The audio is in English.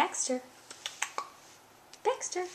Baxter. Baxter.